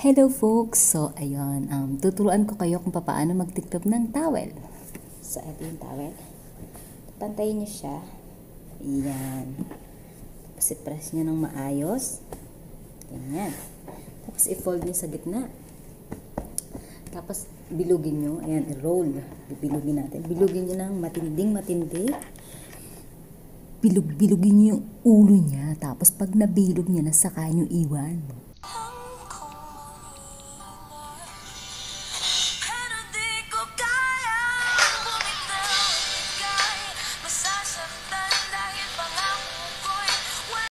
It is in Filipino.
Hello folks! So, ayun, um, tuturuan ko kayo kung paano magtiklop ng towel. So, ito yung towel. Pantayin niyo siya. Ayan. Tapos i-press niyo ng maayos. Ganyan. Tapos i-fold niyo sa gitna. Tapos bilugin niyo. Ayan, i-roll. Bilugin natin. Bilugin niyo ng matinding matindi. Bilug-bilugin niyo yung ulo niya. Tapos pag nabilog niya na, saka niyo iwan.